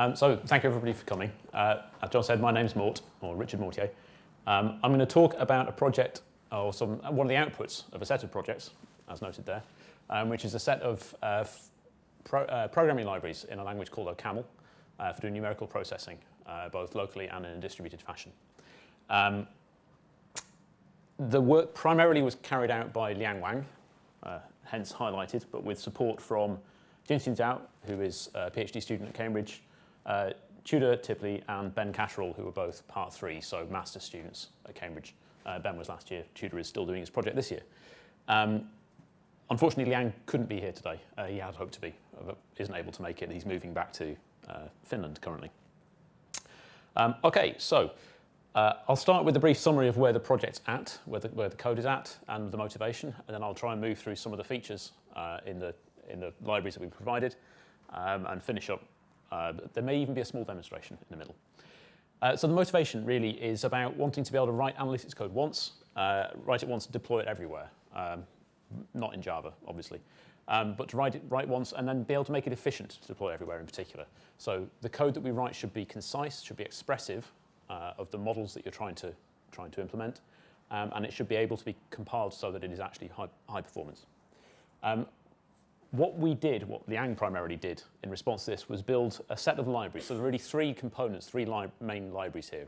Um, so thank you everybody for coming. Uh, as John said, my name's Mort, or Richard Mortier. Um, I'm going to talk about a project, or some, one of the outputs of a set of projects, as noted there, um, which is a set of uh, pro, uh, programming libraries in a language called OCaml uh, for doing numerical processing, uh, both locally and in a distributed fashion. Um, the work primarily was carried out by Liang Wang, uh, hence highlighted, but with support from Jianxin Zhao, who is a PhD student at Cambridge, uh, Tudor Tipley and Ben Catterall, who were both part three, so master students at Cambridge. Uh, ben was last year, Tudor is still doing his project this year. Um, unfortunately, Liang couldn't be here today. Uh, he had hoped to be, but isn't able to make it. He's moving back to uh, Finland currently. Um, okay, so uh, I'll start with a brief summary of where the project's at, where the, where the, code is at, and the motivation, and then I'll try and move through some of the features uh, in, the, in the libraries that we've provided, um, and finish up uh, there may even be a small demonstration in the middle. Uh, so the motivation really is about wanting to be able to write analytics code once, uh, write it once, deploy it everywhere. Um, not in Java, obviously. Um, but to write it write once and then be able to make it efficient to deploy everywhere in particular. So the code that we write should be concise, should be expressive uh, of the models that you're trying to, trying to implement, um, and it should be able to be compiled so that it is actually high, high performance. Um, what we did, what Liang primarily did in response to this, was build a set of libraries. So there are really three components, three li main libraries here.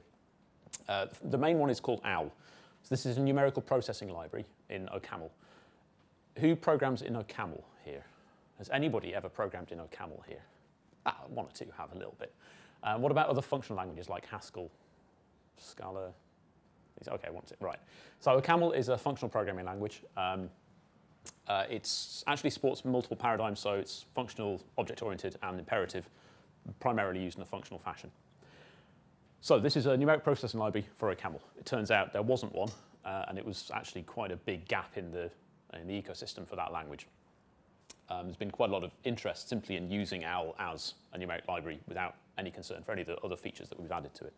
Uh, the main one is called OWL. So this is a numerical processing library in OCaml. Who programs in OCaml here? Has anybody ever programmed in OCaml here? Ah, one or two have a little bit. Uh, what about other functional languages like Haskell, Scala? Okay, one, two, right. So OCaml is a functional programming language. Um, uh, it actually supports multiple paradigms, so it's functional, object-oriented, and imperative, primarily used in a functional fashion. So this is a numeric processing library for OCaml. It turns out there wasn't one, uh, and it was actually quite a big gap in the, in the ecosystem for that language. Um, there's been quite a lot of interest simply in using OWL as a numeric library without any concern for any of the other features that we've added to it.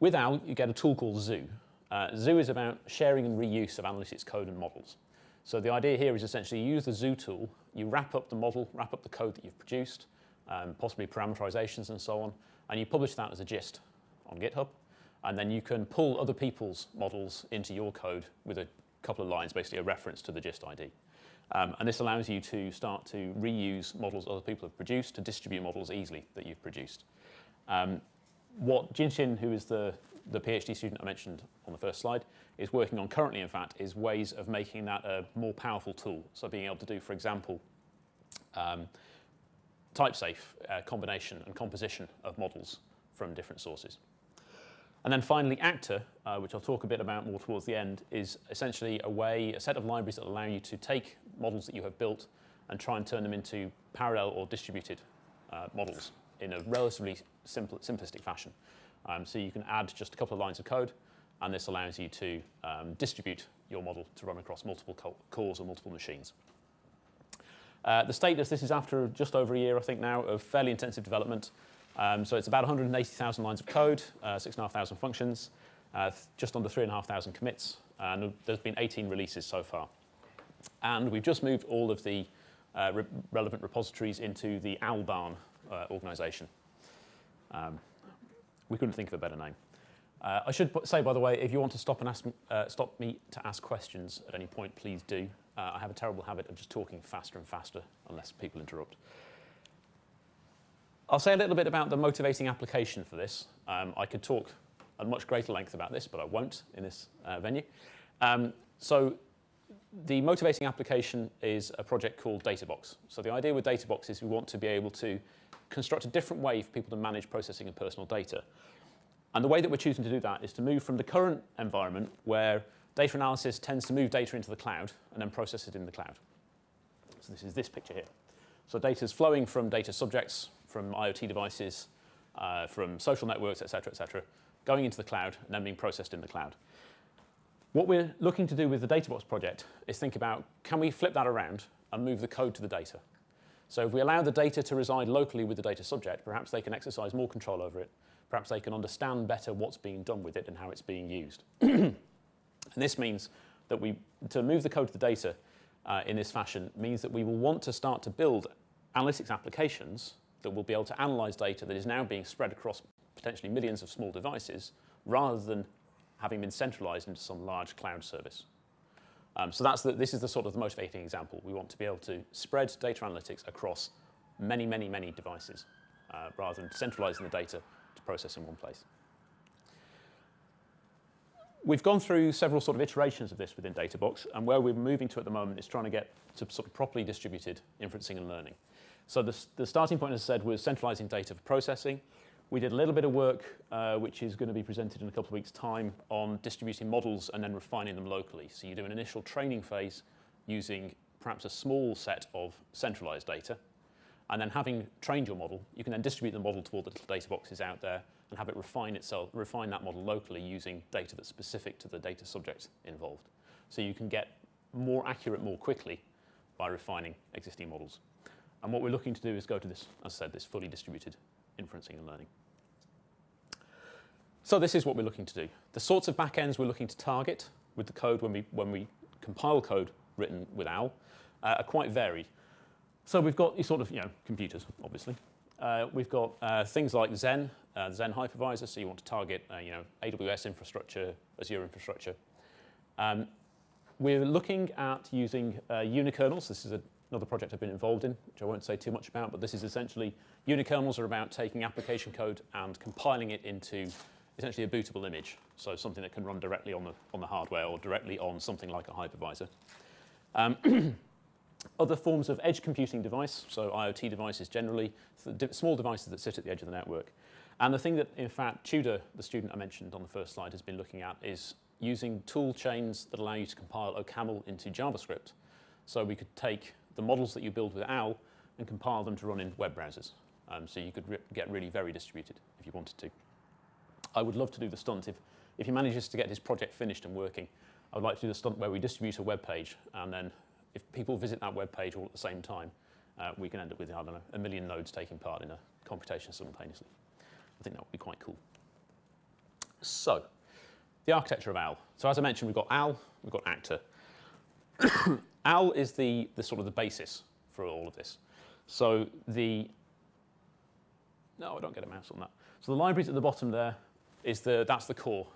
With OWL, you get a tool called Zoo, uh, Zoo is about sharing and reuse of analytics code and models. So the idea here is essentially you use the Zoo tool, you wrap up the model, wrap up the code that you've produced, um, possibly parameterizations and so on, and you publish that as a gist on GitHub. And then you can pull other people's models into your code with a couple of lines, basically a reference to the gist ID. Um, and this allows you to start to reuse models other people have produced to distribute models easily that you've produced. Um, what Jianxin, who is the the PhD student I mentioned on the first slide is working on currently, in fact, is ways of making that a more powerful tool. So being able to do, for example, um, type safe uh, combination and composition of models from different sources. And then finally, Actor, uh, which I'll talk a bit about more towards the end, is essentially a way, a set of libraries that allow you to take models that you have built and try and turn them into parallel or distributed uh, models in a relatively simple, simplistic fashion. Um, so you can add just a couple of lines of code, and this allows you to um, distribute your model to run across multiple cores or multiple machines. Uh, the status, this is after just over a year, I think now, of fairly intensive development. Um, so it's about 180,000 lines of code, uh, 6,500 functions, uh, just under 3,500 commits, and there's been 18 releases so far. And we've just moved all of the uh, re relevant repositories into the Owlbarn uh, organization. Um, we couldn't think of a better name. Uh, I should say, by the way, if you want to stop, and ask, uh, stop me to ask questions at any point, please do. Uh, I have a terrible habit of just talking faster and faster unless people interrupt. I'll say a little bit about the motivating application for this. Um, I could talk at much greater length about this, but I won't in this uh, venue. Um, so the motivating application is a project called Databox. So the idea with Databox is we want to be able to construct a different way for people to manage processing of personal data. And the way that we're choosing to do that is to move from the current environment where data analysis tends to move data into the cloud and then process it in the cloud. So this is this picture here. So data is flowing from data subjects, from IoT devices, uh, from social networks, et cetera, et cetera, going into the cloud and then being processed in the cloud. What we're looking to do with the Databox project is think about, can we flip that around and move the code to the data? So if we allow the data to reside locally with the data subject, perhaps they can exercise more control over it. Perhaps they can understand better what's being done with it and how it's being used. and this means that we, to move the code to the data uh, in this fashion means that we will want to start to build analytics applications that will be able to analyze data that is now being spread across potentially millions of small devices rather than having been centralized into some large cloud service. Um, so that's the, this is the sort of the motivating example. We want to be able to spread data analytics across many, many, many devices uh, rather than centralizing the data to process in one place. We've gone through several sort of iterations of this within Databox, and where we're moving to at the moment is trying to get to sort of properly distributed inferencing and learning. So the, the starting point, as I said, was centralizing data for processing. We did a little bit of work, uh, which is going to be presented in a couple of weeks' time, on distributing models and then refining them locally. So you do an initial training phase using perhaps a small set of centralized data, and then having trained your model, you can then distribute the model to all the little data boxes out there and have it refine itself, refine that model locally using data that's specific to the data subject involved. So you can get more accurate more quickly by refining existing models. And what we're looking to do is go to this, as I said, this fully distributed inferencing and learning. So this is what we're looking to do. The sorts of backends we're looking to target with the code when we, when we compile code written with OWL uh, are quite varied. So we've got sort of, you know, computers, obviously. Uh, we've got uh, things like Zen, uh, Xen hypervisor, so you want to target, uh, you know, AWS infrastructure, Azure infrastructure. Um, we're looking at using uh, unikernels. This is a, another project I've been involved in, which I won't say too much about, but this is essentially, unikernels are about taking application code and compiling it into essentially a bootable image, so something that can run directly on the, on the hardware or directly on something like a hypervisor. Um, Other forms of edge computing device, so IoT devices generally, small devices that sit at the edge of the network. And the thing that, in fact, Tudor, the student I mentioned on the first slide, has been looking at is using tool chains that allow you to compile OCaml into JavaScript. So we could take the models that you build with OWL and compile them to run in web browsers. Um, so you could re get really very distributed if you wanted to. I would love to do the stunt if, if he manages to get his project finished and working. I would like to do the stunt where we distribute a web page and then if people visit that web page all at the same time, uh, we can end up with, I don't know, a million nodes taking part in a computation simultaneously. I think that would be quite cool. So, the architecture of OWL. So as I mentioned, we've got OWL, we've got Actor. OWL is the, the sort of the basis for all of this. So the, no, I don't get a mouse on that. So the libraries at the bottom there is the, that's the core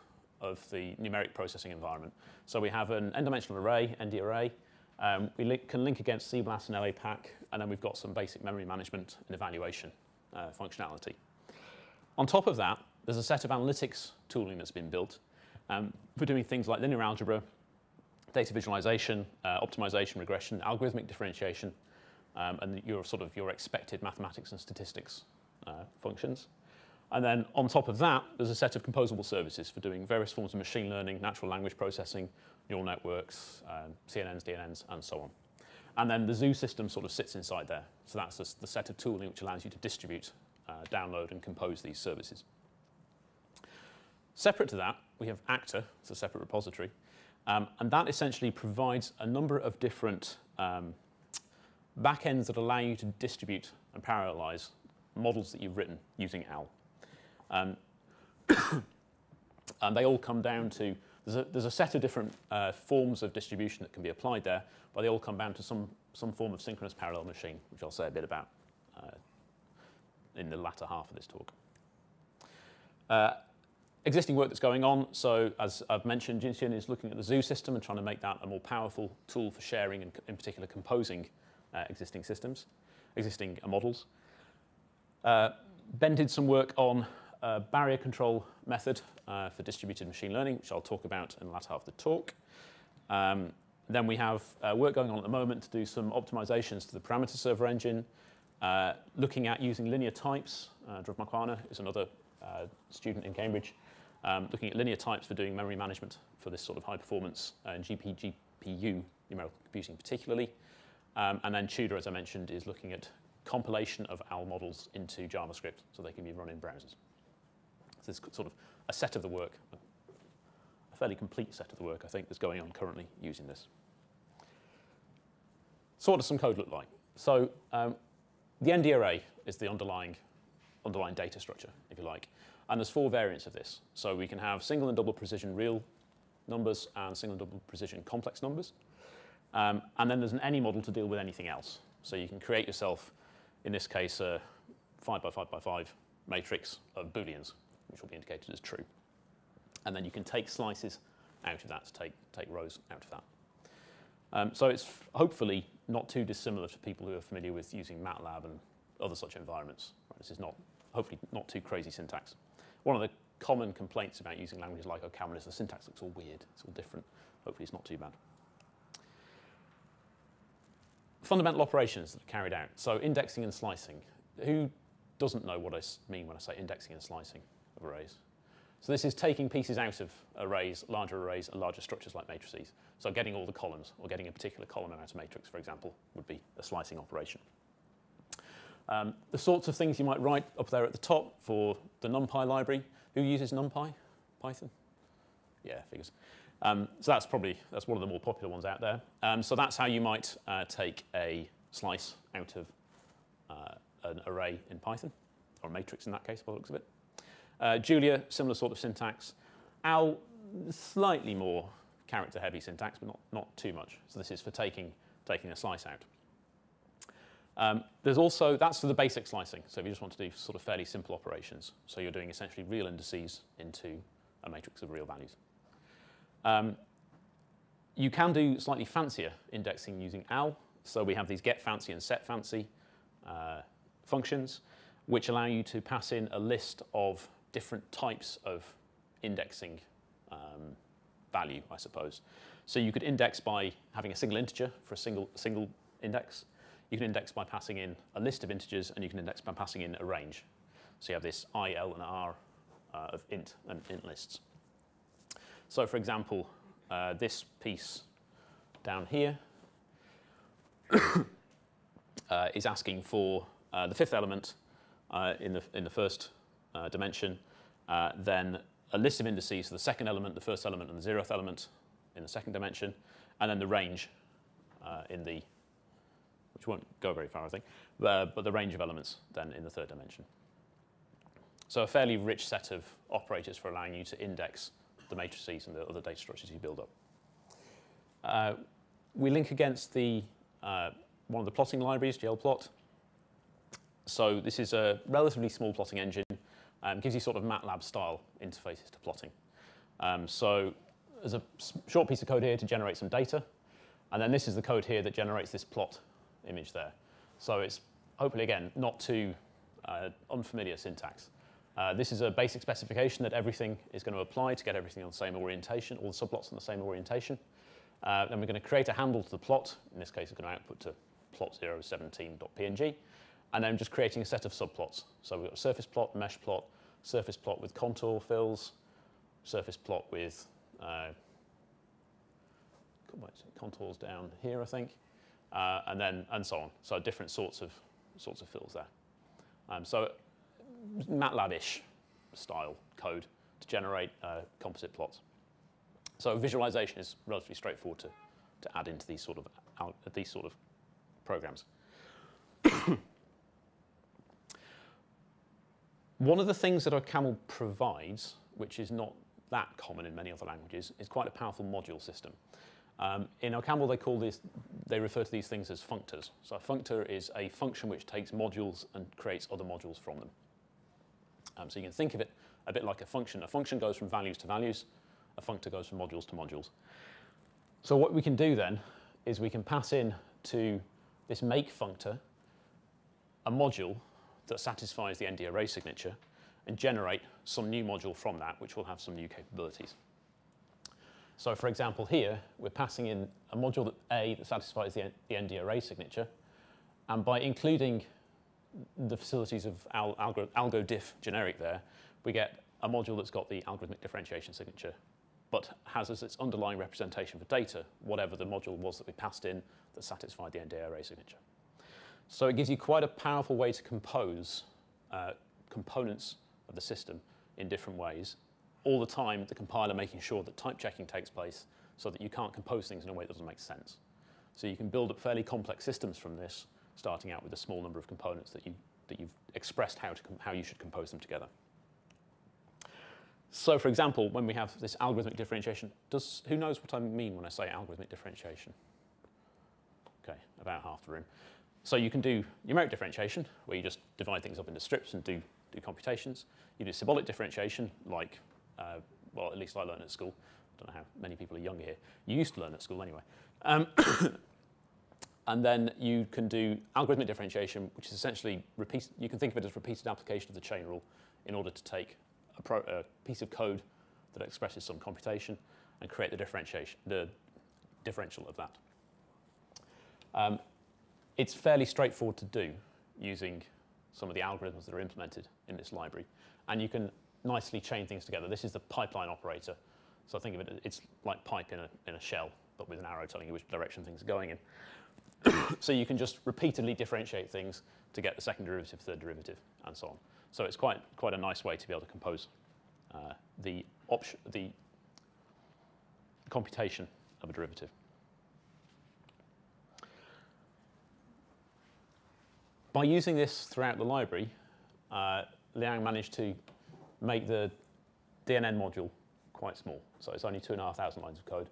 of the numeric processing environment. So we have an n-dimensional array, ND array, um, we link, can link against CBLAS and LAPACK, and then we've got some basic memory management and evaluation uh, functionality. On top of that, there's a set of analytics tooling that's been built um, for doing things like linear algebra, data visualization, uh, optimization, regression, algorithmic differentiation, um, and your sort of your expected mathematics and statistics uh, functions. And then on top of that, there's a set of composable services for doing various forms of machine learning, natural language processing, neural networks, um, CNNs, DNNs, and so on. And then the Zoo system sort of sits inside there. So that's the set of tooling which allows you to distribute, uh, download, and compose these services. Separate to that, we have Actor, it's a separate repository, um, and that essentially provides a number of different um, backends that allow you to distribute and parallelize models that you've written using OWL. Um, and they all come down to, there's a, there's a set of different uh, forms of distribution that can be applied there, but they all come down to some, some form of synchronous parallel machine, which I'll say a bit about uh, in the latter half of this talk. Uh, existing work that's going on, so as I've mentioned, Jianxin is looking at the zoo system and trying to make that a more powerful tool for sharing and in particular composing uh, existing systems, existing models. Uh, ben did some work on a barrier control method uh, for distributed machine learning, which I'll talk about in the latter half of the talk. Um, then we have uh, work going on at the moment to do some optimizations to the parameter server engine, uh, looking at using linear types. Uh, Dhruv Makwana is another uh, student in Cambridge, um, looking at linear types for doing memory management for this sort of high performance uh, GP, GPU numerical computing particularly. Um, and then Tudor, as I mentioned, is looking at compilation of OWL models into JavaScript so they can be run in browsers. So there's sort of a set of the work, a fairly complete set of the work, I think, that's going on currently using this. So what does some code look like? So um, the ND array is the underlying, underlying data structure, if you like. And there's four variants of this. So we can have single and double precision real numbers and single and double precision complex numbers. Um, and then there's an any model to deal with anything else. So you can create yourself, in this case, a 5 by 5 by 5 matrix of booleans, which will be indicated as true. And then you can take slices out of that to take, take rows out of that. Um, so it's hopefully not too dissimilar to people who are familiar with using MATLAB and other such environments. Right, this is not, hopefully not too crazy syntax. One of the common complaints about using languages like OCaml is the syntax looks all weird, it's all different. Hopefully it's not too bad. Fundamental operations that are carried out. So indexing and slicing. Who doesn't know what I mean when I say indexing and slicing of arrays? So this is taking pieces out of arrays, larger arrays, and larger structures like matrices. So getting all the columns, or getting a particular column out of a matrix, for example, would be a slicing operation. Um, the sorts of things you might write up there at the top for the NumPy library. Who uses NumPy? Python? Yeah, figures. Um, so that's probably that's one of the more popular ones out there. Um, so that's how you might uh, take a slice out of uh, an array in Python, or a matrix in that case, by the looks of it. Uh, Julia, similar sort of syntax. Owl, slightly more character-heavy syntax, but not, not too much. So this is for taking, taking a slice out. Um, there's also, that's for the basic slicing. So if you just want to do sort of fairly simple operations. So you're doing essentially real indices into a matrix of real values. Um, you can do slightly fancier indexing using OWL. So we have these get fancy and set fancy uh, functions, which allow you to pass in a list of different types of indexing um, value, I suppose. So you could index by having a single integer for a single, single index. You can index by passing in a list of integers, and you can index by passing in a range. So you have this I, L, and R uh, of int and int lists. So for example, uh, this piece down here uh, is asking for uh, the fifth element uh, in, the, in the first uh, dimension, then a list of indices for the second element, the first element, and the zeroth element in the second dimension, and then the range in the, which won't go very far, I think, uh, but the range of elements then in the third dimension. So a fairly rich set of operators for allowing you to index the matrices and the other data structures you build up. Uh, we link against the, uh, one of the plotting libraries, PLplot. So this is a relatively small plotting engine um, gives you sort of MATLAB style interfaces to plotting. Um, so there's a short piece of code here to generate some data, and then this is the code here that generates this plot image there. So it's hopefully, again, not too uh, unfamiliar syntax. Uh, this is a basic specification that everything is going to apply to get everything on the same orientation, all the subplots on the same orientation. Uh, then we're going to create a handle to the plot. In this case, it's going to output to plot017.png and then just creating a set of subplots. So we've got a surface plot, mesh plot, surface plot with contour fills, surface plot with uh, contours down here, I think, uh, and then and so on. So different sorts of sorts of fills there. Um, so MATLAB-ish style code to generate uh, composite plots. So visualization is relatively straightforward to, to add into these sort of these sort of programs. One of the things that OCaml provides, which is not that common in many other languages, is quite a powerful module system. Um, in OCaml, they call this, they refer to these things as functors. So a functor is a function which takes modules and creates other modules from them. Um, so you can think of it a bit like a function. A function goes from values to values. A functor goes from modules to modules. So what we can do then is we can pass in to this make functor a module that satisfies the ND array signature and generate some new module from that, which will have some new capabilities. So for example, here, we're passing in a module that A that satisfies the, the signature, and by including the facilities of al algo, algodiff generic there, we get a module that's got the algorithmic differentiation signature, but has as its underlying representation for data whatever the module was that we passed in that satisfied the ND array signature. So it gives you quite a powerful way to compose uh, components of the system in different ways. All the time, the compiler making sure that type checking takes place so that you can't compose things in a way that doesn't make sense. So you can build up fairly complex systems from this, starting out with a small number of components that, you, that you've expressed how, to how you should compose them together. So for example, when we have this algorithmic differentiation, does, who knows what I mean when I say algorithmic differentiation? Okay, about half the room. so you can do numeric differentiation, where you just divide things up into strips and do, do computations. You do symbolic differentiation, like, uh, well, at least I learned at school. I don't know how many people are younger here. You used to learn at school anyway. Um, and then you can do algorithmic differentiation, which is essentially, repeat, you can think of it as repeated application of the chain rule in order to take a, pro, a piece of code that expresses some computation and create the differentiation, the differential of that. Um, it's fairly straightforward to do using some of the algorithms that are implemented in this library. And you can nicely chain things together. This is the pipeline operator. So think of it, it's like pipe in a, in a shell, but with an arrow telling you which direction things are going in. so you can just repeatedly differentiate things to get the second derivative, third derivative, and so on. So it's quite, quite a nice way to be able to compose uh, the, option the computation of a derivative. By using this throughout the library, uh, Liang managed to make the DNN module quite small. So it's only two and a half thousand lines of code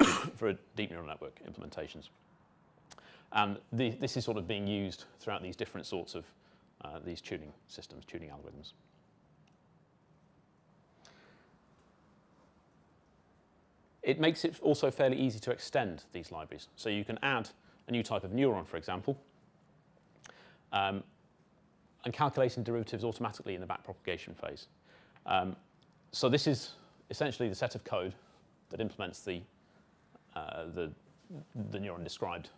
for deep neural network implementations. And the, this is sort of being used throughout these different sorts of uh, these tuning systems, tuning algorithms. It makes it also fairly easy to extend these libraries. So you can add a new type of neuron, for example, um, and calculating derivatives automatically in the backpropagation phase. Um, so this is essentially the set of code that implements the, uh, the, the neuron described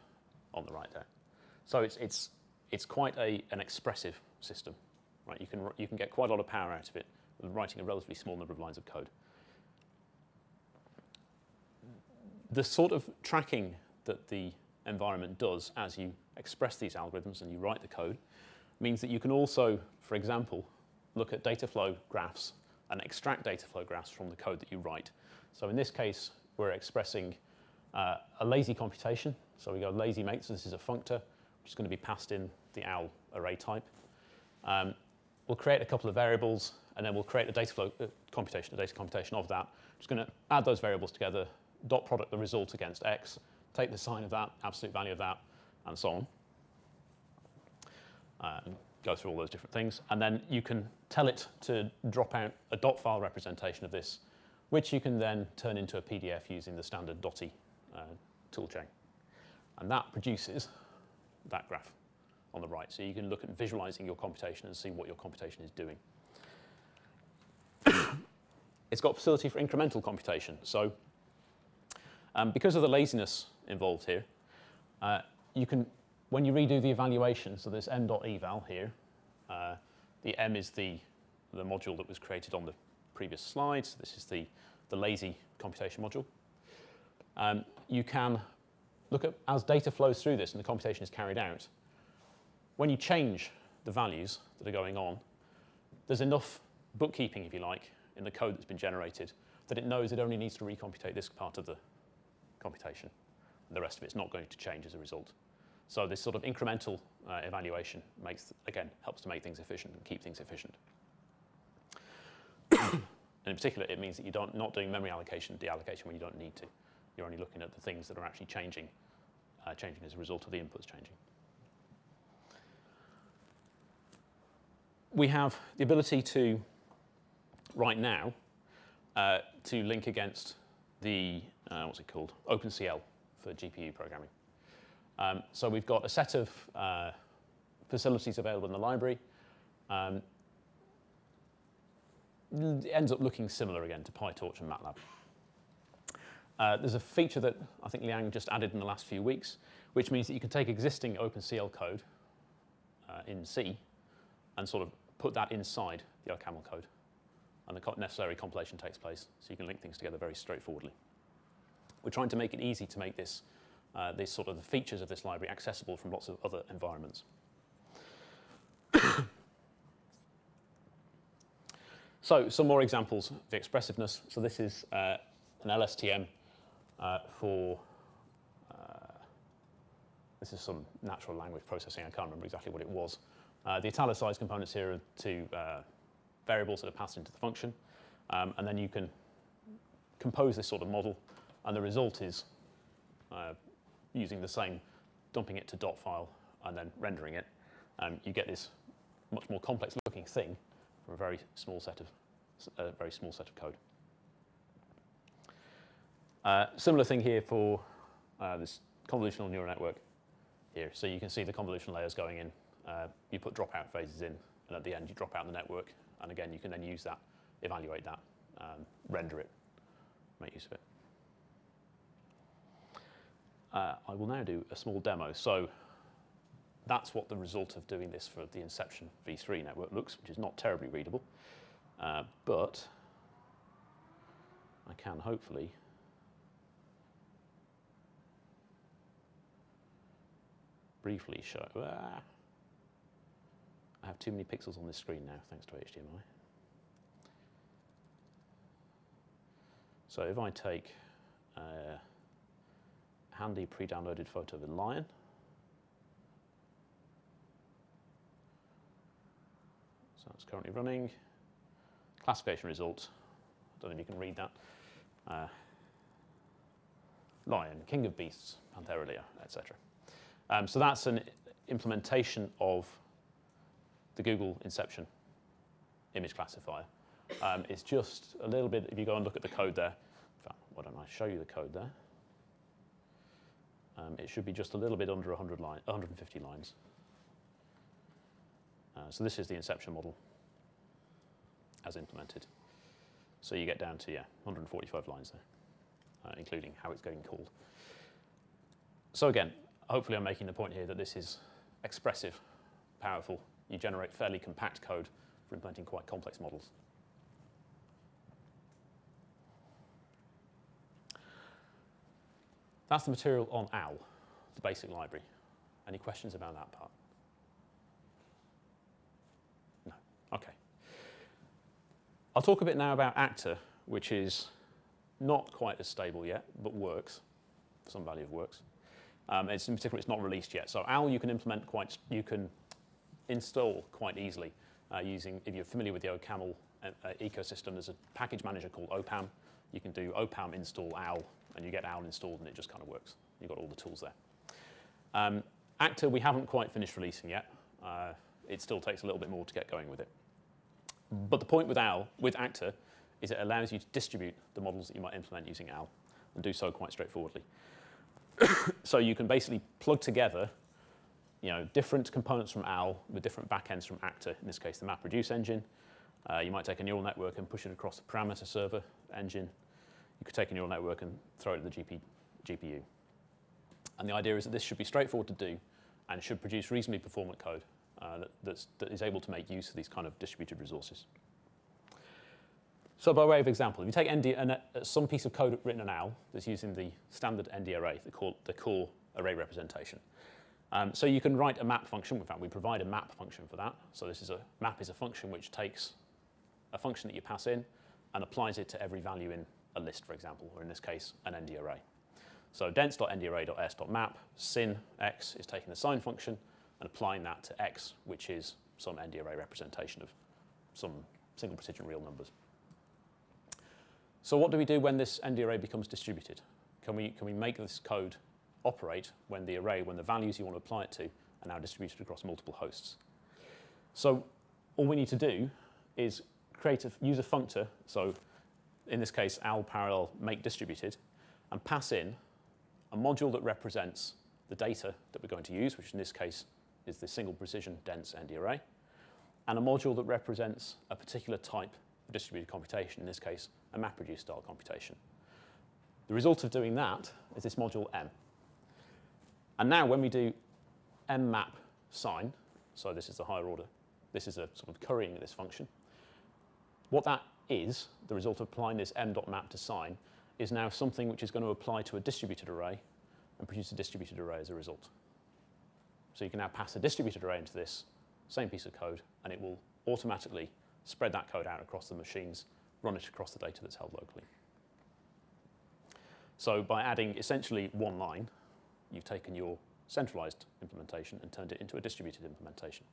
on the right there. So it's, it's, it's quite a, an expressive system. Right? You, can, you can get quite a lot of power out of it with writing a relatively small number of lines of code. The sort of tracking that the environment does as you express these algorithms and you write the code means that you can also, for example, look at data flow graphs and extract data flow graphs from the code that you write. So in this case, we're expressing uh, a lazy computation. So we go lazy make, so this is a functor, which is going to be passed in the OWL array type. Um, we'll create a couple of variables, and then we'll create a data flow uh, computation, a data computation of that. Just going to add those variables together, dot product the result against x, take the sign of that, absolute value of that, and so on. Uh, and go through all those different things. And then you can tell it to drop out a dot file representation of this, which you can then turn into a PDF using the standard Dotty uh, toolchain. And that produces that graph on the right. So you can look at visualizing your computation and see what your computation is doing. it's got facility for incremental computation. So um, because of the laziness involved here, uh, you can, when you redo the evaluation, so this m.eval here, uh, the m is the, the module that was created on the previous slide. So this is the, the lazy computation module. Um, you can look at, as data flows through this and the computation is carried out, when you change the values that are going on, there's enough bookkeeping, if you like, in the code that's been generated that it knows it only needs to recomputate this part of the computation. And the rest of it's not going to change as a result. So this sort of incremental uh, evaluation makes, again, helps to make things efficient and keep things efficient. and in particular, it means that you're not doing memory allocation, deallocation when you don't need to. You're only looking at the things that are actually changing, uh, changing as a result of the inputs changing. We have the ability to, right now, uh, to link against the, uh, what's it called, OpenCL for GPU programming. Um, so we've got a set of uh, facilities available in the library. Um, it ends up looking similar again to PyTorch and MATLAB. Uh, there's a feature that I think Liang just added in the last few weeks, which means that you can take existing OpenCL code uh, in C and sort of put that inside the OCaml code. And the necessary compilation takes place, so you can link things together very straightforwardly. We're trying to make it easy to make this, uh, this sort of the features of this library accessible from lots of other environments. so some more examples of the expressiveness. So this is uh, an LSTM uh, for, uh, this is some natural language processing. I can't remember exactly what it was. Uh, the italicized components here are two uh, variables that are passed into the function. Um, and then you can compose this sort of model and the result is using the same, dumping it to dot file and then rendering it, um, you get this much more complex looking thing from a very small set of, a very small set of code. Uh, similar thing here for uh, this convolutional neural network here. So you can see the convolution layers going in. Uh, you put dropout phases in, and at the end you drop out the network. And again, you can then use that, evaluate that, um, render it, make use of it. Uh, I will now do a small demo. So that's what the result of doing this for the Inception v3 network looks, which is not terribly readable. Uh, but I can hopefully briefly show. Ah, I have too many pixels on this screen now, thanks to HDMI. So if I take a handy pre-downloaded photo of a lion, so that's currently running. Classification result, I don't know if you can read that. Uh, lion, king of beasts, Panthera leo, etc. Um, so that's an implementation of the Google Inception image classifier. Um, it's just a little bit, if you go and look at the code there, fact, why don't I show you the code there? Um, it should be just a little bit under 100 line, 150 lines. Uh, so this is the Inception model as implemented. So you get down to, yeah, 145 lines there, uh, including how it's getting called. So again, hopefully I'm making the point here that this is expressive, powerful. You generate fairly compact code for implementing quite complex models. That's the material on OWL, the basic library. Any questions about that part? No. Okay. I'll talk a bit now about Actor, which is not quite as stable yet, but works, some value of works. Um, it's in particular, it's not released yet. So OWL you can implement quite, you can install quite easily uh, using, if you're familiar with the OCaml uh, uh, ecosystem, there's a package manager called OPAM. You can do OPAM install OWL, and you get OWL installed, and it just kind of works. You've got all the tools there. Um, Actor, we haven't quite finished releasing yet. Uh, it still takes a little bit more to get going with it. But the point with OWL, with Actor, is it allows you to distribute the models that you might implement using OWL, and do so quite straightforwardly. so you can basically plug together you know, different components from OWL with different backends from Actor, in this case the MapReduce engine. Uh, you might take a neural network and push it across the parameter server engine. You could take a neural network and throw it at the GP, GPU. And the idea is that this should be straightforward to do and should produce reasonably performant code uh, that, that is able to make use of these kind of distributed resources. So by way of example, if you take ND, an, uh, some piece of code written in OWL that's using the standard ND array, the core, the core array representation. Um, so you can write a map function. In fact, we provide a map function for that. So this is a map is a function which takes a function that you pass in and applies it to every value in a list, for example, or in this case, an ND array. So dense.ndarray.s.map, sin x is taking the sine function and applying that to x, which is some ND array representation of some single precision real numbers. So what do we do when this ND array becomes distributed? Can we, can we make this code operate when the array, when the values you want to apply it to are now distributed across multiple hosts? So all we need to do is create a, use a functor, so in this case, owl parallel make distributed, and pass in a module that represents the data that we're going to use, which in this case is the single precision dense ND array, and a module that represents a particular type of distributed computation, in this case, a MapReduce style computation. The result of doing that is this module M. And now when we do M map sign, so this is the higher order, this is a sort of currying of this function, what that is, the result of applying this m.map to sign, is now something which is going to apply to a distributed array and produce a distributed array as a result. So you can now pass a distributed array into this same piece of code, and it will automatically spread that code out across the machines run it across the data that's held locally. So by adding essentially one line, you've taken your centralized implementation and turned it into a distributed implementation.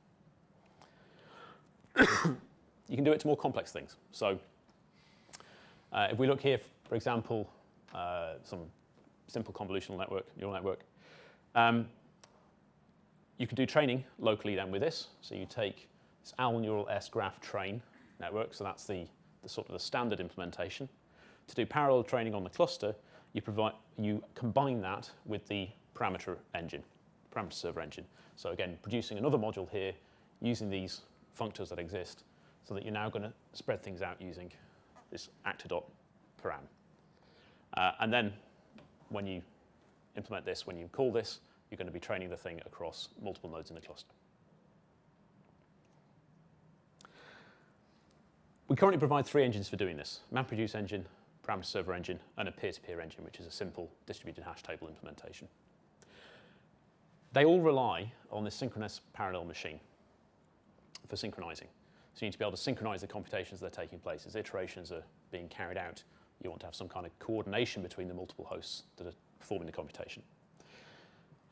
You can do it to more complex things. So uh, if we look here, for example, uh, some simple convolutional network, neural network, um, you can do training locally then with this. So you take this al neural S graph train network, so that's the, the sort of the standard implementation. To do parallel training on the cluster, you, provide, you combine that with the parameter engine, parameter server engine. So again, producing another module here using these functors that exist so that you're now going to spread things out using this actor.param. Uh, and then when you implement this, when you call this, you're going to be training the thing across multiple nodes in the cluster. We currently provide three engines for doing this, MapReduce engine, parameter server engine, and a peer-to-peer -peer engine, which is a simple distributed hash table implementation. They all rely on this synchronous parallel machine for synchronizing. So you need to be able to synchronize the computations that are taking place. As iterations are being carried out, you want to have some kind of coordination between the multiple hosts that are performing the computation.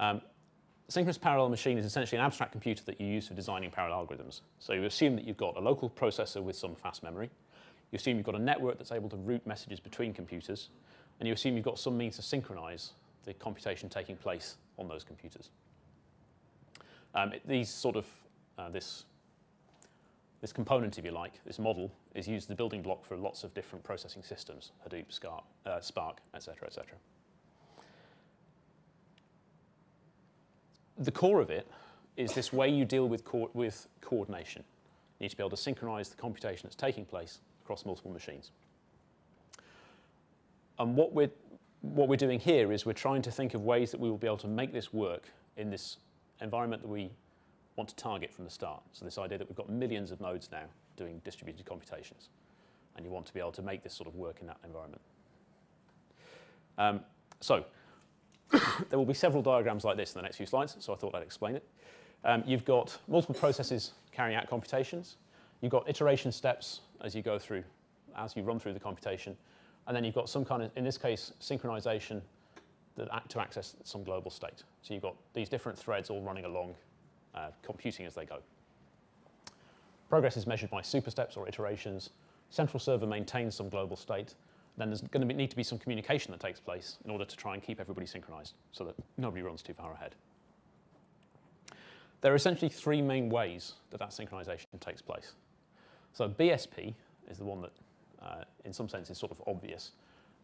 Um, synchronous parallel machine is essentially an abstract computer that you use for designing parallel algorithms. So you assume that you've got a local processor with some fast memory. You assume you've got a network that's able to route messages between computers. And you assume you've got some means to synchronize the computation taking place on those computers. Um, it, these sort of, uh, this, this component, if you like, this model, is used as the building block for lots of different processing systems, Hadoop, Spark, uh, Spark, et cetera, et cetera. the core of it is this way you deal with, co with coordination. You need to be able to synchronize the computation that's taking place across multiple machines. And what we're, what we're doing here is we're trying to think of ways that we will be able to make this work in this environment that we want to target from the start. So this idea that we've got millions of nodes now doing distributed computations, and you want to be able to make this sort of work in that environment. Um, so there will be several diagrams like this in the next few slides, so I thought I'd explain it. Um, you've got multiple processes carrying out computations. You've got iteration steps as you go through, as you run through the computation. And then you've got some kind of, in this case, synchronization that, to access some global state. So you've got these different threads all running along, uh, computing as they go. Progress is measured by supersteps or iterations. Central server maintains some global state then there's going to need to be some communication that takes place in order to try and keep everybody synchronized so that nobody runs too far ahead. There are essentially three main ways that that synchronization takes place. So BSP is the one that, uh, in some sense, is sort of obvious.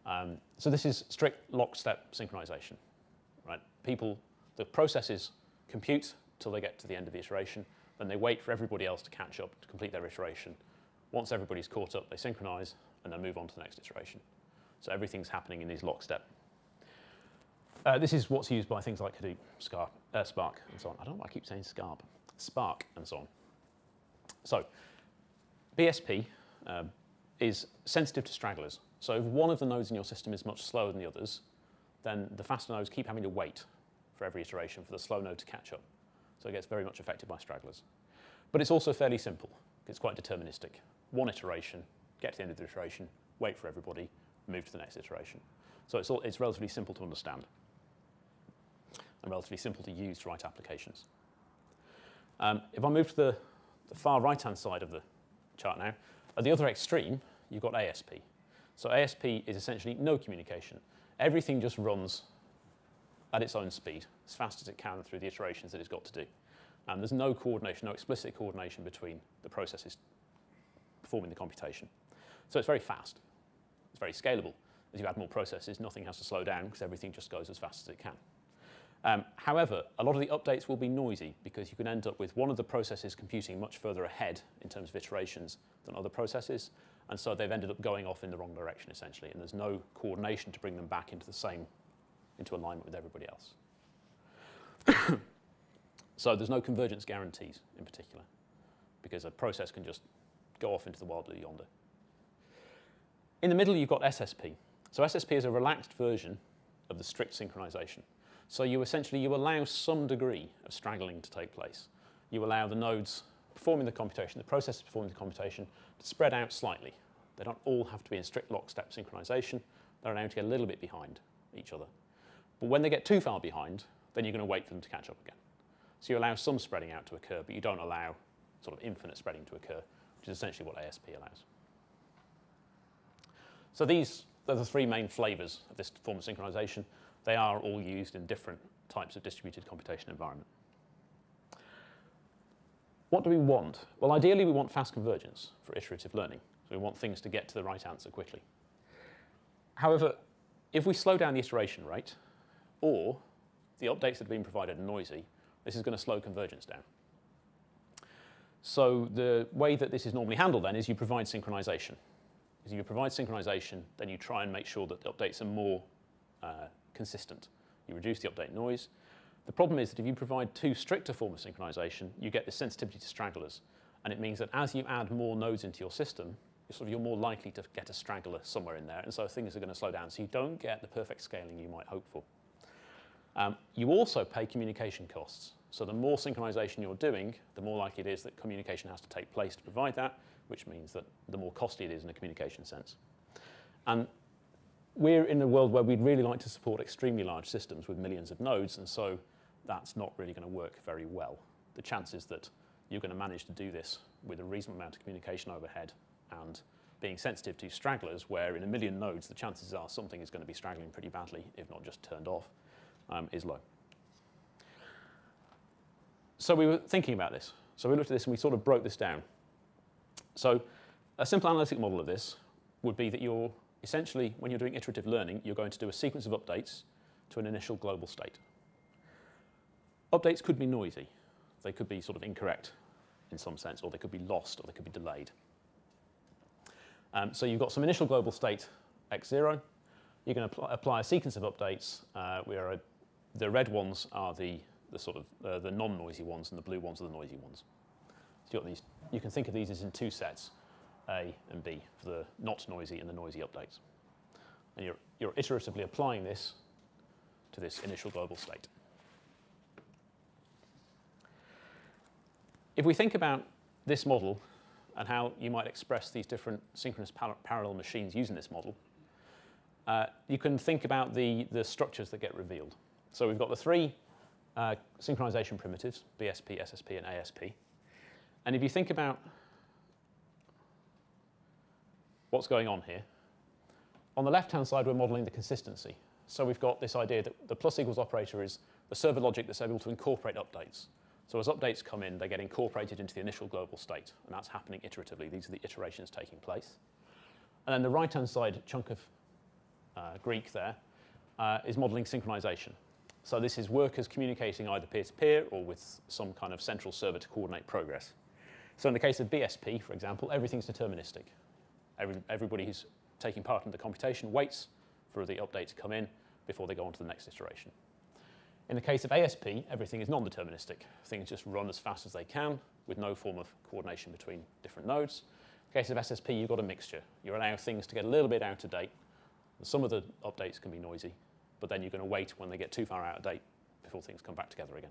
Um, so this is strict lockstep synchronization. Right? People, the processes compute till they get to the end of the iteration, then they wait for everybody else to catch up to complete their iteration. Once everybody's caught up, they synchronize, and then move on to the next iteration. So everything's happening in these lockstep. Uh, this is what's used by things like Hadoop, Scarp, uh, Spark, and so on. I don't know why I keep saying Scarp. Spark, and so on. So BSP uh, is sensitive to stragglers. So if one of the nodes in your system is much slower than the others, then the faster nodes keep having to wait for every iteration for the slow node to catch up. So it gets very much affected by stragglers. But it's also fairly simple. It's quite deterministic. One iteration, get to the end of the iteration, wait for everybody, move to the next iteration. So it's, all, it's relatively simple to understand and relatively simple to use to write applications. Um, if I move to the, the far right-hand side of the chart now, at the other extreme, you've got ASP. So ASP is essentially no communication. Everything just runs at its own speed, as fast as it can through the iterations that it's got to do. And there's no coordination, no explicit coordination between the processes performing the computation. So it's very fast. It's very scalable. As you add more processes, nothing has to slow down because everything just goes as fast as it can. Um, however, a lot of the updates will be noisy because you can end up with one of the processes computing much further ahead in terms of iterations than other processes, and so they've ended up going off in the wrong direction essentially, and there's no coordination to bring them back into the same, into alignment with everybody else. so there's no convergence guarantees in particular, because a process can just go off into the wild blue yonder. In the middle, you've got SSP. So SSP is a relaxed version of the strict synchronization. So you essentially you allow some degree of straggling to take place. You allow the nodes performing the computation, the processes performing the computation, to spread out slightly. They don't all have to be in strict lockstep synchronization. They're allowed to get a little bit behind each other. But when they get too far behind, then you're going to wait for them to catch up again. So you allow some spreading out to occur, but you don't allow sort of infinite spreading to occur, which is essentially what ASP allows. So these are the three main flavors of this form of synchronization. They are all used in different types of distributed computation environment. what do we want? Well, ideally, we want fast convergence for iterative learning. So we want things to get to the right answer quickly. However, if we slow down the iteration rate, or the updates that have been provided are noisy, this is going to slow convergence down. So the way that this is normally handled then is you provide synchronization. As you provide synchronization, then you try and make sure that the updates are more uh, consistent. You reduce the update noise. The problem is that if you provide too strict a form of synchronization, you get this sensitivity to stragglers. And it means that as you add more nodes into your system, you're, sort of, you're more likely to get a straggler somewhere in there. And so things are going to slow down. So you don't get the perfect scaling you might hope for. Um, you also pay communication costs. So the more synchronization you're doing, the more likely it is that communication has to take place to provide that, which means that the more costly it is in a communication sense. And we're in a world where we'd really like to support extremely large systems with millions of nodes, and so that's not really going to work very well. The chances that you're going to manage to do this with a reasonable amount of communication overhead and being sensitive to stragglers, where in a million nodes the chances are something is going to be straggling pretty badly, if not just turned off, um, is low. So we were thinking about this. So we looked at this and we sort of broke this down. So a simple analytic model of this would be that you're essentially, when you're doing iterative learning, you're going to do a sequence of updates to an initial global state. Updates could be noisy. They could be sort of incorrect in some sense, or they could be lost, or they could be delayed. Um, so you've got some initial global state x0. You're going to apply a sequence of updates uh, where a, the red ones are the, the sort of uh, the non-noisy ones, and the blue ones are the noisy ones. So you, these, you can think of these as in two sets, A and B, for the not noisy and the noisy updates. And you're, you're iteratively applying this to this initial global state. If we think about this model and how you might express these different synchronous par parallel machines using this model, uh, you can think about the, the structures that get revealed. So we've got the three uh, synchronization primitives, BSP, SSP, and ASP. And if you think about what's going on here, on the left-hand side, we're modeling the consistency. So we've got this idea that the plus equals operator is the server logic that's able to incorporate updates. So as updates come in, they get incorporated into the initial global state, and that's happening iteratively. These are the iterations taking place. And then the right-hand side chunk of uh, Greek there uh, is modeling synchronization. So this is workers communicating either peer-to-peer -peer or with some kind of central server to coordinate progress. So in the case of BSP, for example, everything's deterministic. Every, everybody who's taking part in the computation waits for the update to come in before they go on to the next iteration. In the case of ASP, everything is non-deterministic. Things just run as fast as they can with no form of coordination between different nodes. In the case of SSP, you've got a mixture. You allow things to get a little bit out of date. Some of the updates can be noisy, but then you're going to wait when they get too far out of date before things come back together again.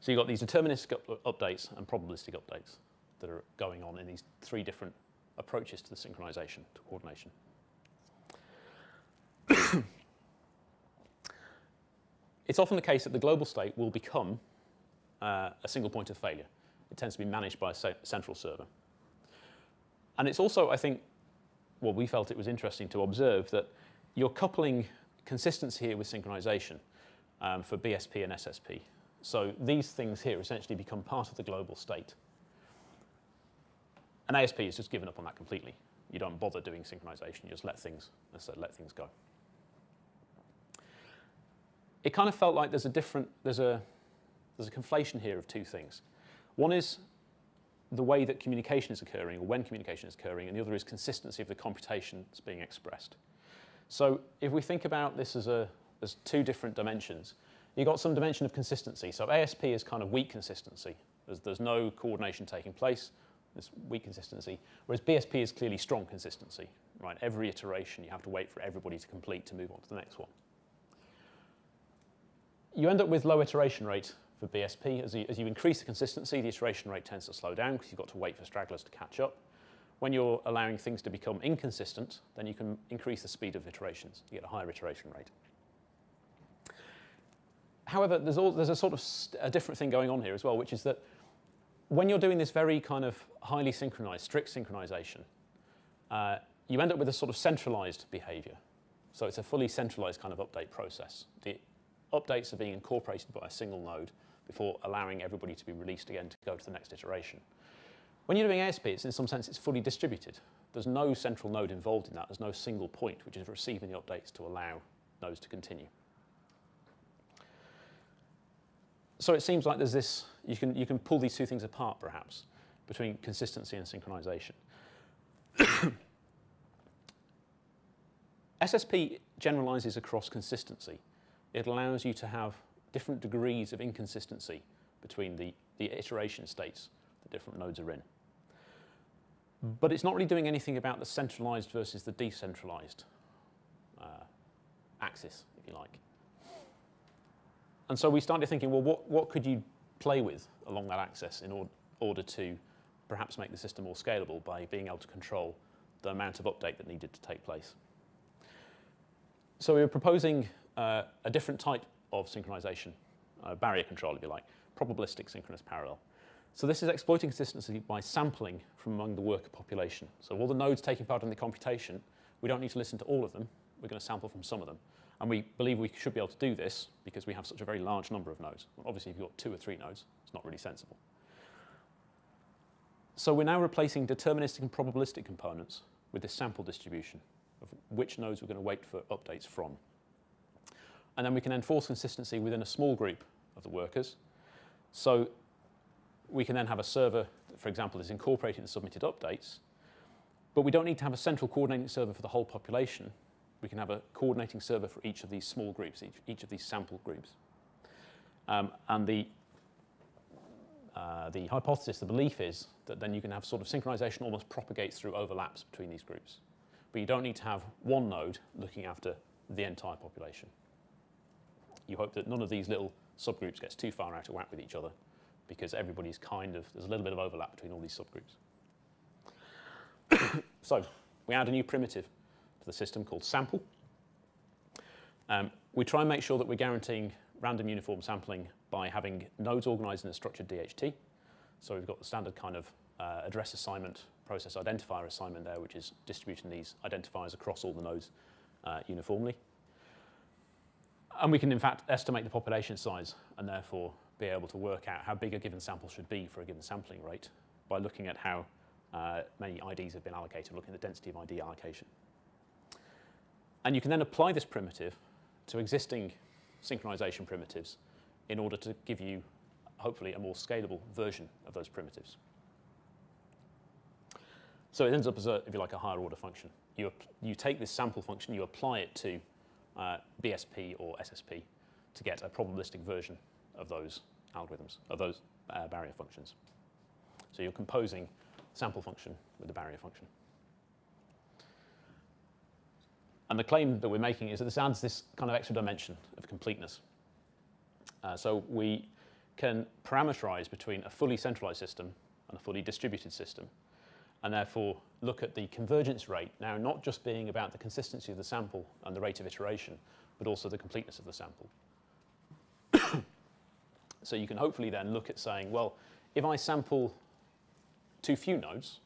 So you've got these deterministic up updates and probabilistic updates that are going on in these three different approaches to the synchronization, to coordination. It's often the case that the global state will become uh, a single point of failure. It tends to be managed by a central server. And it's also, I think, well, we felt it was interesting to observe that you're coupling consistency here with synchronization um, for BSP and SSP. So these things here essentially become part of the global state. And ASP has just given up on that completely. You don't bother doing synchronization, you just let things, said, let things go it kind of felt like there's a different, there's a, there's a conflation here of two things. One is the way that communication is occurring, or when communication is occurring, and the other is consistency of the computation that's being expressed. So if we think about this as, a, as two different dimensions, you've got some dimension of consistency. So ASP is kind of weak consistency. There's, there's no coordination taking place. It's weak consistency. Whereas BSP is clearly strong consistency. Right? Every iteration, you have to wait for everybody to complete to move on to the next one you end up with low iteration rate for BSP. As you, as you increase the consistency, the iteration rate tends to slow down because you've got to wait for stragglers to catch up. When you're allowing things to become inconsistent, then you can increase the speed of iterations. You get a higher iteration rate. However, there's, all, there's a sort of a different thing going on here as well, which is that when you're doing this very kind of highly synchronized, strict synchronization, uh, you end up with a sort of centralized behavior. So it's a fully centralized kind of update process. The updates are being incorporated by a single node before allowing everybody to be released again to go to the next iteration. When you're doing ASP, it's in some sense it's fully distributed. There's no central node involved in that. There's no single point which is receiving the updates to allow nodes to continue. So it seems like there's this, you can, you can pull these two things apart perhaps, between consistency and synchronization. SSP generalizes across consistency. It allows you to have different degrees of inconsistency between the, the iteration states that different nodes are in. But it's not really doing anything about the centralized versus the decentralized uh, axis, if you like. And so we started thinking, well, what, what could you play with along that axis in or order to perhaps make the system more scalable by being able to control the amount of update that needed to take place. So we were proposing uh, a different type of synchronization, uh, barrier control, if you like, probabilistic synchronous parallel. So this is exploiting consistency by sampling from among the worker population. So all the nodes taking part in the computation, we don't need to listen to all of them. We're going to sample from some of them. And we believe we should be able to do this because we have such a very large number of nodes. Well, obviously, if you've got two or three nodes, it's not really sensible. So we're now replacing deterministic and probabilistic components with this sample distribution of which nodes we're going to wait for updates from. And then we can enforce consistency within a small group of the workers. So we can then have a server for example, is incorporating the submitted updates, but we don't need to have a central coordinating server for the whole population. We can have a coordinating server for each of these small groups, each, each of these sample groups. Um, and the, uh, the hypothesis, the belief is that then you can have sort of synchronization almost propagates through overlaps between these groups. But you don't need to have one node looking after the entire population. You hope that none of these little subgroups gets too far out of whack with each other because everybody's kind of, there's a little bit of overlap between all these subgroups. so we add a new primitive to the system called sample. Um, we try and make sure that we're guaranteeing random uniform sampling by having nodes organized in a structured DHT. So we've got the standard kind of uh, address assignment, process identifier assignment there, which is distributing these identifiers across all the nodes uh, uniformly. And we can, in fact, estimate the population size and therefore be able to work out how big a given sample should be for a given sampling rate by looking at how uh, many IDs have been allocated, looking at the density of ID allocation. And you can then apply this primitive to existing synchronization primitives in order to give you, hopefully, a more scalable version of those primitives. So it ends up as, a, if you like, a higher order function. You, you take this sample function, you apply it to uh, BSP or SSP to get a probabilistic version of those algorithms, of those uh, barrier functions. So you're composing sample function with the barrier function. And the claim that we're making is that this adds this kind of extra dimension of completeness. Uh, so we can parameterize between a fully centralized system and a fully distributed system, and therefore look at the convergence rate now not just being about the consistency of the sample and the rate of iteration, but also the completeness of the sample. So you can hopefully then look at saying, well, if I sample too few nodes,